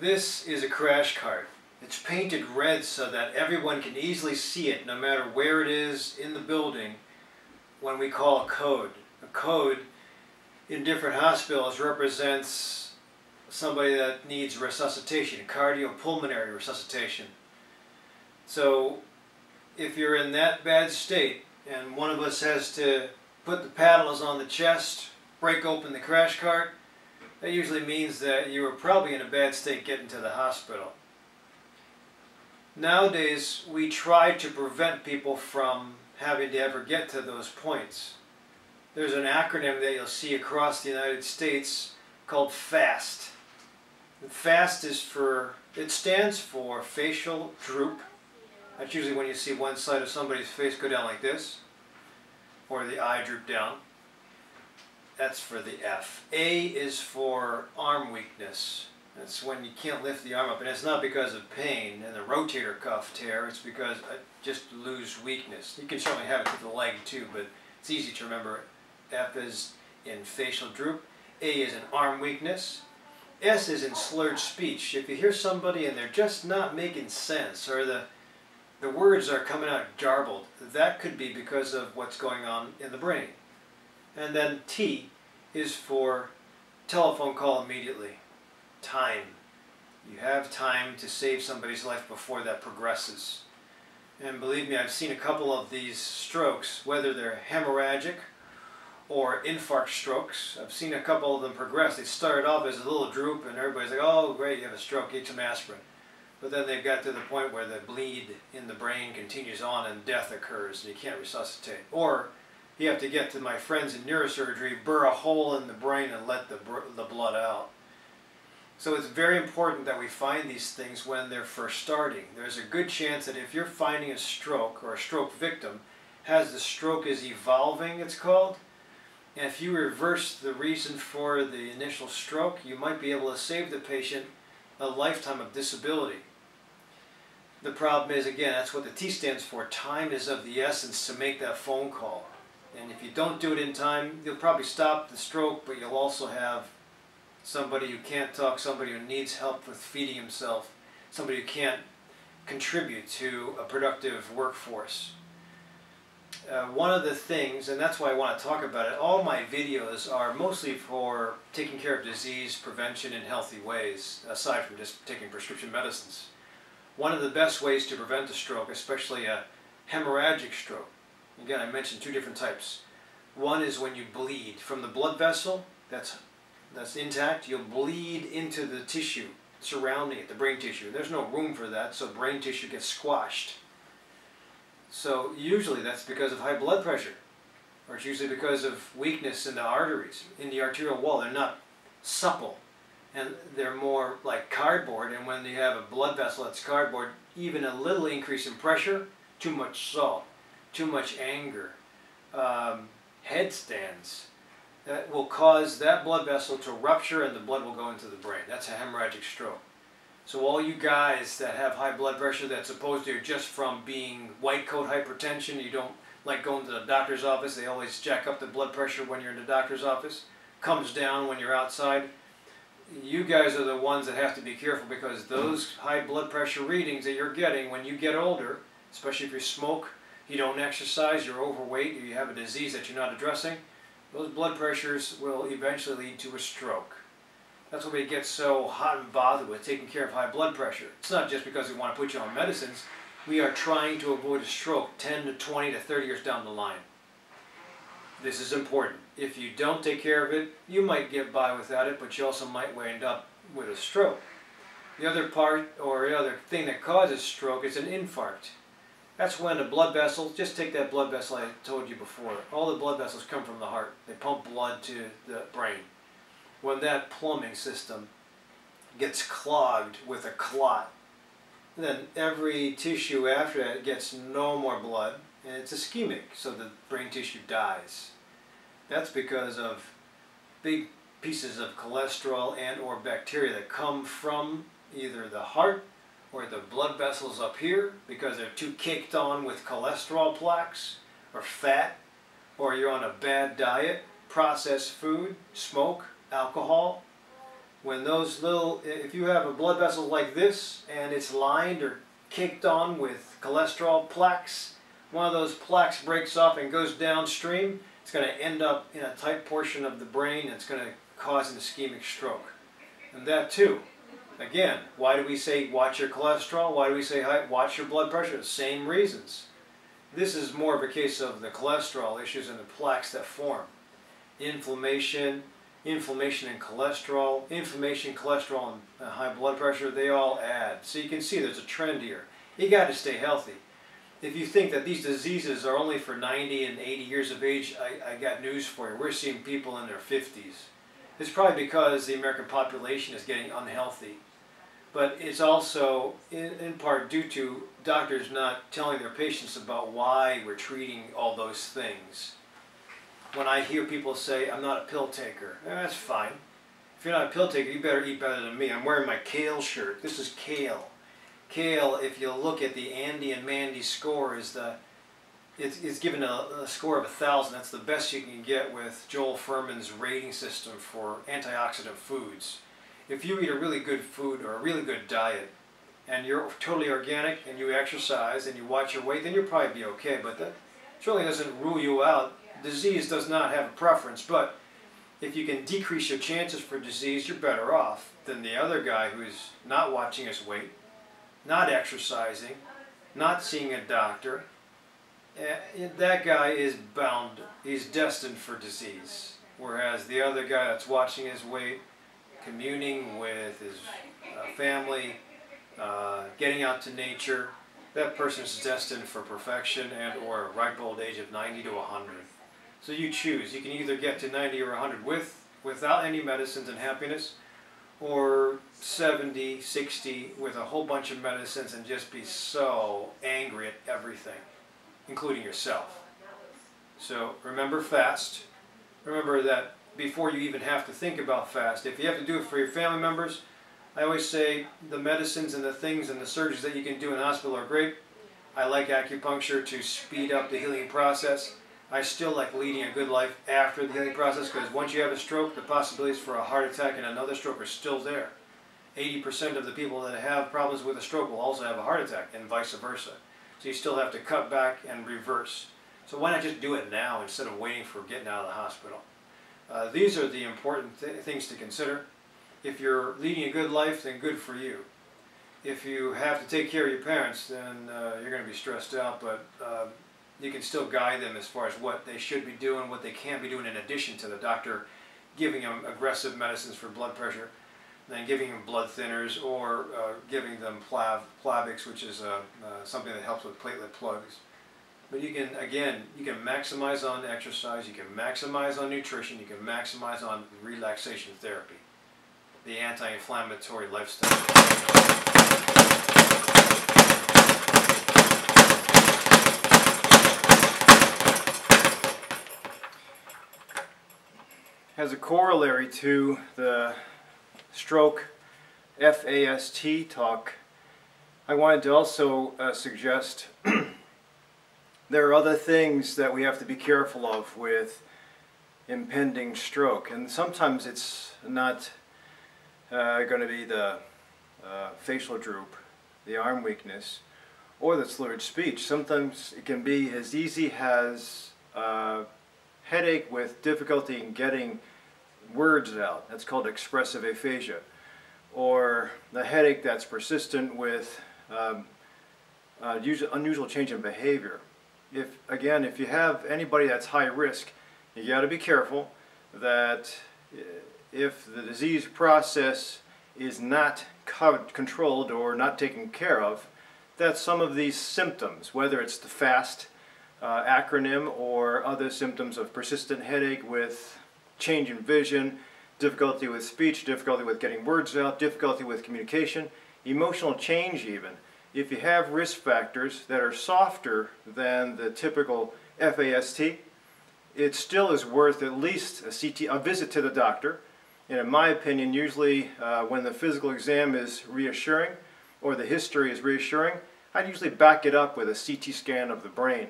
This is a crash cart. It's painted red so that everyone can easily see it no matter where it is in the building when we call a code. A code in different hospitals represents somebody that needs resuscitation, cardiopulmonary resuscitation. So if you're in that bad state and one of us has to put the paddles on the chest, break open the crash cart, that usually means that you were probably in a bad state getting to the hospital. Nowadays, we try to prevent people from having to ever get to those points. There's an acronym that you'll see across the United States called FAST. FAST is for, it stands for facial droop. That's usually when you see one side of somebody's face go down like this, or the eye droop down. That's for the F. A is for arm weakness. That's when you can't lift the arm up. And it's not because of pain and the rotator cuff tear. It's because I just lose weakness. You can certainly have it to the leg too, but it's easy to remember. F is in facial droop. A is in arm weakness. S is in slurred speech. If you hear somebody and they're just not making sense or the the words are coming out jarbled, that could be because of what's going on in the brain. And then T is for telephone call immediately. Time. You have time to save somebody's life before that progresses. And believe me, I've seen a couple of these strokes, whether they're hemorrhagic or infarct strokes. I've seen a couple of them progress. They started off as a little droop and everybody's like, oh great, you have a stroke, get some aspirin. But then they've got to the point where the bleed in the brain continues on and death occurs and you can't resuscitate. Or you have to get to my friends in neurosurgery, burr a hole in the brain and let the, the blood out. So it's very important that we find these things when they're first starting. There's a good chance that if you're finding a stroke or a stroke victim, has the stroke is evolving, it's called, and if you reverse the reason for the initial stroke, you might be able to save the patient a lifetime of disability. The problem is, again, that's what the T stands for. Time is of the essence to make that phone call. And if you don't do it in time, you'll probably stop the stroke, but you'll also have somebody who can't talk, somebody who needs help with feeding himself, somebody who can't contribute to a productive workforce. Uh, one of the things, and that's why I want to talk about it, all my videos are mostly for taking care of disease prevention in healthy ways, aside from just taking prescription medicines. One of the best ways to prevent a stroke, especially a hemorrhagic stroke, Again, I mentioned two different types. One is when you bleed from the blood vessel that's that's intact, you'll bleed into the tissue surrounding it, the brain tissue. There's no room for that, so brain tissue gets squashed. So usually that's because of high blood pressure, or it's usually because of weakness in the arteries, in the arterial wall. They're not supple, and they're more like cardboard. And when you have a blood vessel that's cardboard, even a little increase in pressure, too much salt, too much anger, um, headstands, that will cause that blood vessel to rupture and the blood will go into the brain. That's a hemorrhagic stroke. So all you guys that have high blood pressure that's supposed to just from being white coat hypertension, you don't like going to the doctor's office, they always jack up the blood pressure when you're in the doctor's office, comes down when you're outside. You guys are the ones that have to be careful because those high blood pressure readings that you're getting when you get older, especially if you smoke, you don't exercise, you're overweight, you have a disease that you're not addressing, those blood pressures will eventually lead to a stroke. That's why we get so hot and bothered with taking care of high blood pressure. It's not just because we want to put you on medicines. We are trying to avoid a stroke 10 to 20 to 30 years down the line. This is important. If you don't take care of it, you might get by without it, but you also might end up with a stroke. The other part, or the other thing that causes stroke is an infarct. That's when a blood vessel, just take that blood vessel I told you before. All the blood vessels come from the heart. They pump blood to the brain. When that plumbing system gets clogged with a clot, then every tissue after that gets no more blood and it's ischemic, so the brain tissue dies. That's because of big pieces of cholesterol and or bacteria that come from either the heart or the blood vessels up here because they're too caked on with cholesterol plaques or fat, or you're on a bad diet, processed food, smoke, alcohol. When those little, if you have a blood vessel like this and it's lined or caked on with cholesterol plaques, one of those plaques breaks off and goes downstream, it's going to end up in a tight portion of the brain it's going to cause an ischemic stroke. And that too, again, why do we say watch your cholesterol? Why do we say watch your blood pressure? Same reasons. This is more of a case of the cholesterol issues and the plaques that form. Inflammation, inflammation and cholesterol, inflammation, cholesterol, and high blood pressure, they all add. So you can see there's a trend here. You got to stay healthy. If you think that these diseases are only for 90 and 80 years of age, I, I got news for you. We're seeing people in their 50s. It's probably because the American population is getting unhealthy but it's also in, in part due to doctors not telling their patients about why we're treating all those things. When I hear people say, I'm not a pill taker, eh, that's fine. If you're not a pill taker, you better eat better than me. I'm wearing my kale shirt. This is kale. Kale, if you look at the Andy and Mandy score, is the it's, it's given a, a score of a thousand. That's the best you can get with Joel Fuhrman's rating system for antioxidant foods if you eat a really good food or a really good diet and you're totally organic and you exercise and you watch your weight, then you'll probably be okay. But that certainly doesn't rule you out. Disease does not have a preference, but if you can decrease your chances for disease, you're better off than the other guy who's not watching his weight, not exercising, not seeing a doctor. Eh, that guy is bound, he's destined for disease. Whereas the other guy that's watching his weight, communing with his uh, family, uh, getting out to nature, that person is destined for perfection and or a ripe old age of 90 to 100. So you choose. You can either get to 90 or 100 with without any medicines and happiness, or 70, 60 with a whole bunch of medicines and just be so angry at everything, including yourself. So remember fast. Remember that before you even have to think about fast. If you have to do it for your family members, I always say the medicines and the things and the surgeries that you can do in hospital are great. I like acupuncture to speed up the healing process. I still like leading a good life after the healing process because once you have a stroke, the possibilities for a heart attack and another stroke are still there. 80% of the people that have problems with a stroke will also have a heart attack and vice versa. So you still have to cut back and reverse. So why not just do it now instead of waiting for getting out of the hospital? Uh, these are the important th things to consider. If you're leading a good life, then good for you. If you have to take care of your parents, then uh, you're going to be stressed out, but uh, you can still guide them as far as what they should be doing, what they can't be doing in addition to the doctor giving them aggressive medicines for blood pressure, then giving them blood thinners, or uh, giving them Plav, Plavix, which is uh, uh, something that helps with platelet plugs. But you can, again, you can maximize on exercise, you can maximize on nutrition, you can maximize on relaxation therapy, the anti-inflammatory lifestyle. As a corollary to the stroke FAST talk, I wanted to also uh, suggest there are other things that we have to be careful of with impending stroke. And sometimes it's not uh, going to be the uh, facial droop, the arm weakness, or the slurred speech. Sometimes it can be as easy as uh, headache with difficulty in getting words out. That's called expressive aphasia. Or the headache that's persistent with um, uh, unusual change in behavior if again, if you have anybody that's high risk, you got to be careful that if the disease process is not controlled or not taken care of, that some of these symptoms, whether it's the FAST uh, acronym or other symptoms of persistent headache with change in vision, difficulty with speech, difficulty with getting words out, difficulty with communication, emotional change even, if you have risk factors that are softer than the typical FAST, it still is worth at least a CT, a visit to the doctor. And in my opinion, usually uh, when the physical exam is reassuring or the history is reassuring, I'd usually back it up with a CT scan of the brain.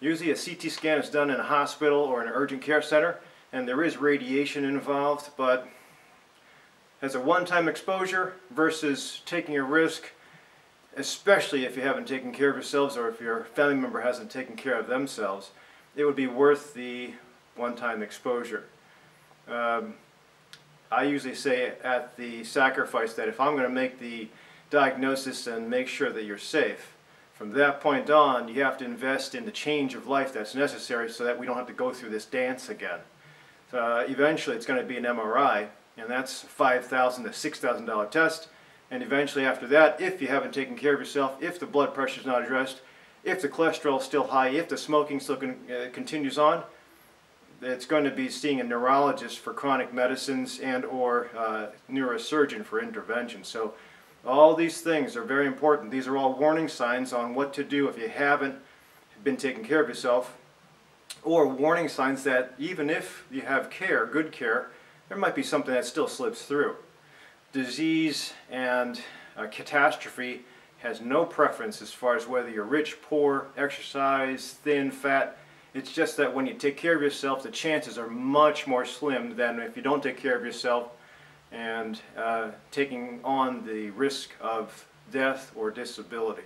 Usually a CT scan is done in a hospital or an urgent care center and there is radiation involved, but as a one-time exposure versus taking a risk, especially if you haven't taken care of yourselves or if your family member hasn't taken care of themselves, it would be worth the one-time exposure. Um, I usually say at the sacrifice that if I'm going to make the diagnosis and make sure that you're safe, from that point on, you have to invest in the change of life that's necessary so that we don't have to go through this dance again. Uh, eventually, it's going to be an MRI, and that's $5,000 to $6,000 test. And eventually, after that, if you haven't taken care of yourself, if the blood pressure is not addressed, if the cholesterol is still high, if the smoking still con uh, continues on, it's going to be seeing a neurologist for chronic medicines and or uh, neurosurgeon for intervention. So all these things are very important. These are all warning signs on what to do if you haven't been taking care of yourself or warning signs that even if you have care, good care, there might be something that still slips through. Disease and uh, catastrophe has no preference as far as whether you're rich, poor, exercise, thin, fat. It's just that when you take care of yourself, the chances are much more slim than if you don't take care of yourself and uh, taking on the risk of death or disability.